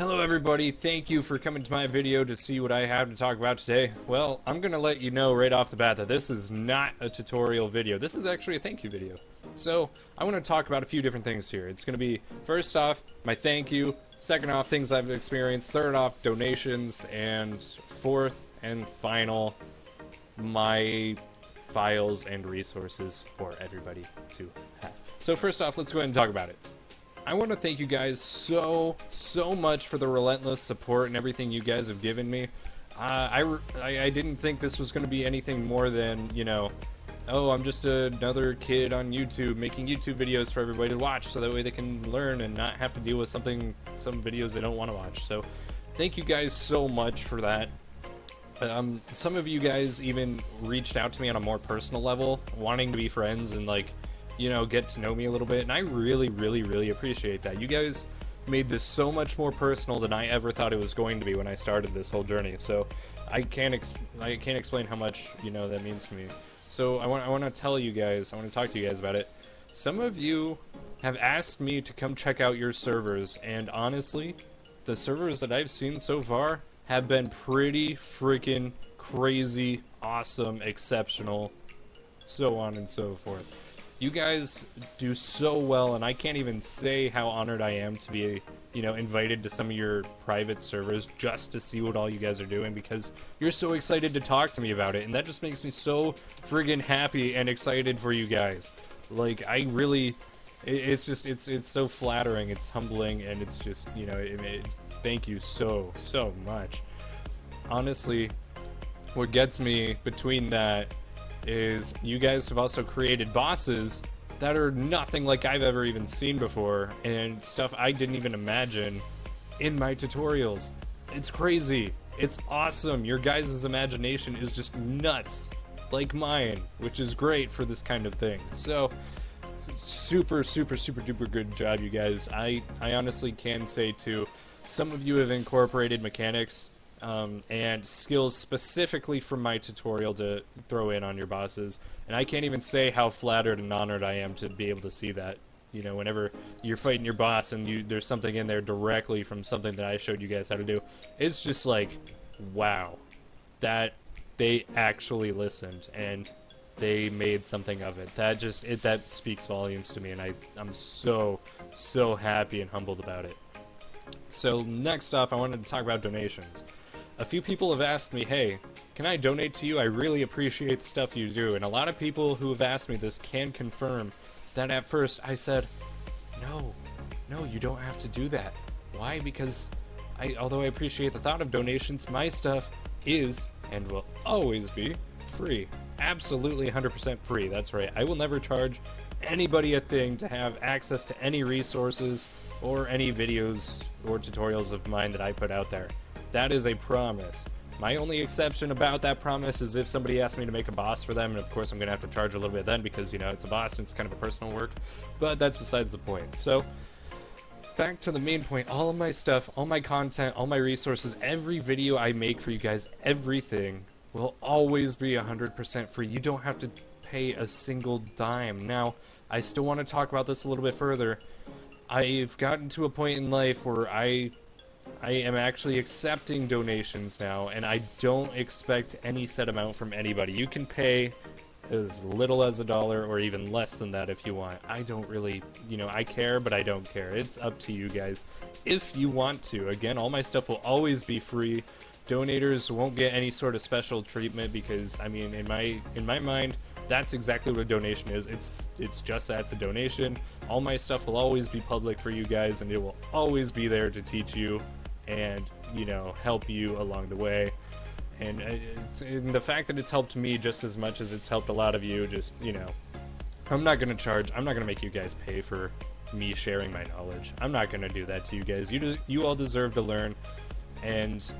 Hello everybody, thank you for coming to my video to see what I have to talk about today. Well, I'm gonna let you know right off the bat that this is not a tutorial video. This is actually a thank you video. So, I want to talk about a few different things here. It's gonna be, first off, my thank you, second off, things I've experienced, third off, donations, and fourth and final, my files and resources for everybody to have. So first off, let's go ahead and talk about it. I want to thank you guys so, so much for the relentless support and everything you guys have given me. Uh, I, I, didn't think this was going to be anything more than, you know, oh, I'm just another kid on YouTube making YouTube videos for everybody to watch so that way they can learn and not have to deal with something, some videos they don't want to watch. So thank you guys so much for that. Um, some of you guys even reached out to me on a more personal level, wanting to be friends and like you know, get to know me a little bit. And I really, really, really appreciate that. You guys made this so much more personal than I ever thought it was going to be when I started this whole journey. So I can't I can't explain how much you know that means to me. So I want I want to tell you guys, I want to talk to you guys about it. Some of you have asked me to come check out your servers, and honestly, the servers that I've seen so far have been pretty freaking crazy, awesome, exceptional, so on and so forth. You guys do so well, and I can't even say how honored I am to be, you know, invited to some of your private servers just to see what all you guys are doing because you're so excited to talk to me about it, and that just makes me so friggin' happy and excited for you guys. Like, I really, it's just, it's, it's so flattering, it's humbling, and it's just, you know, it, it, thank you so, so much. Honestly, what gets me between that is you guys have also created bosses that are nothing like I've ever even seen before, and stuff I didn't even imagine in my tutorials. It's crazy. It's awesome. Your guys' imagination is just nuts, like mine, which is great for this kind of thing. So, super, super, super duper good job, you guys. I, I honestly can say, too, some of you have incorporated mechanics um, and skills specifically from my tutorial to throw in on your bosses. And I can't even say how flattered and honored I am to be able to see that. You know, whenever you're fighting your boss and you there's something in there directly from something that I showed you guys how to do, it's just like, wow, that they actually listened and they made something of it. That just it that speaks volumes to me, and I I'm so so happy and humbled about it. So next off, I wanted to talk about donations. A few people have asked me, hey, can I donate to you? I really appreciate the stuff you do. And a lot of people who have asked me this can confirm that at first I said, no, no, you don't have to do that. Why? Because I, although I appreciate the thought of donations, my stuff is and will always be free. Absolutely 100% free. That's right. I will never charge anybody a thing to have access to any resources or any videos or tutorials of mine that I put out there. That is a promise. My only exception about that promise is if somebody asks me to make a boss for them, and of course I'm going to have to charge a little bit then because, you know, it's a boss and it's kind of a personal work, but that's besides the point. So, back to the main point, all of my stuff, all my content, all my resources, every video I make for you guys, everything will always be 100% free. You don't have to pay a single dime. Now, I still want to talk about this a little bit further. I've gotten to a point in life where I I am actually accepting donations now, and I don't expect any set amount from anybody. You can pay as little as a dollar or even less than that if you want. I don't really, you know, I care, but I don't care. It's up to you guys if you want to. Again, all my stuff will always be free. Donators won't get any sort of special treatment because, I mean, in my in my mind, that's exactly what a donation is. It's it's just that it's a donation. All my stuff will always be public for you guys, and it will always be there to teach you and you know help you along the way and, uh, and the fact that it's helped me just as much as it's helped a lot of you just you know i'm not to charge i'm not to make you guys pay for me sharing my knowledge i'm not to do that to you guys you you all deserve to learn and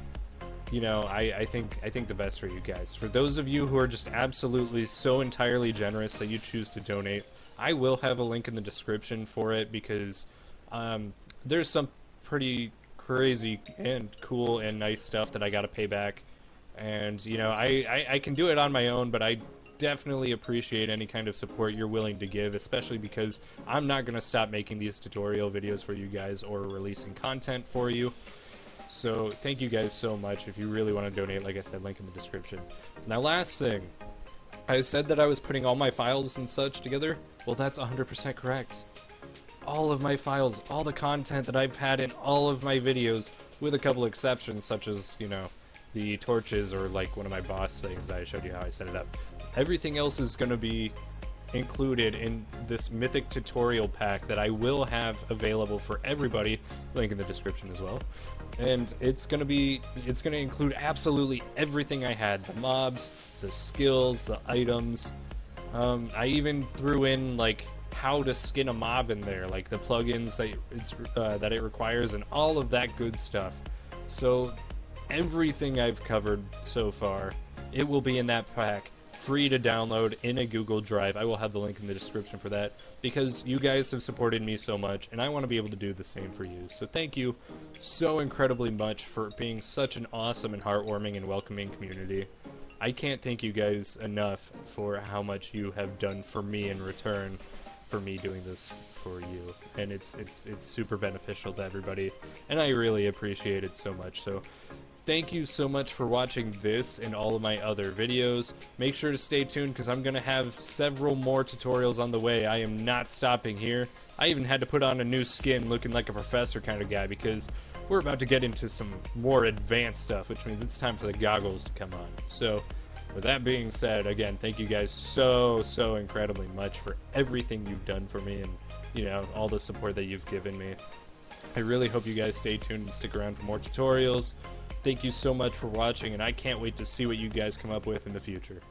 you know I, I think i think the best for you guys for those of you who are just absolutely so entirely generous that you choose to donate i will have a link in the description for it because um, there's some pretty crazy and cool and nice stuff that I got to pay back. And, you know, I, I, I can do it on my own, but I definitely appreciate any kind of support you're willing to give, especially because I'm not going to stop making these tutorial videos for you guys or releasing content for you. So thank you guys so much. If you really want to donate, like I said, link in the description. Now, last thing, I said that I was putting all my files and such together. Well, that's 100% correct. All of my files, all the content that I've had in all of my videos, with a couple exceptions, such as, you know, the torches or like one of my boss things I showed you how I set it up. Everything else is going to be included in this mythic tutorial pack that I will have available for everybody, link in the description as well. And it's gonna be, it's gonna include absolutely everything I had, the mobs, the skills, the items. Um, I even threw in like how to skin a mob in there, like the plugins that it's uh, that it requires, and all of that good stuff. So everything I've covered so far, it will be in that pack free to download in a Google Drive. I will have the link in the description for that because you guys have supported me so much and I want to be able to do the same for you. So thank you so incredibly much for being such an awesome and heartwarming and welcoming community. I can't thank you guys enough for how much you have done for me in return for me doing this for you and it's it's it's super beneficial to everybody and I really appreciate it so much so Thank you so much for watching this and all of my other videos. Make sure to stay tuned because I'm going to have several more tutorials on the way. I am not stopping here. I even had to put on a new skin looking like a professor kind of guy because we're about to get into some more advanced stuff, which means it's time for the goggles to come on. So, with that being said, again, thank you guys so, so incredibly much for everything you've done for me and, you know, all the support that you've given me. I really hope you guys stay tuned and stick around for more tutorials. Thank you so much for watching, and I can't wait to see what you guys come up with in the future.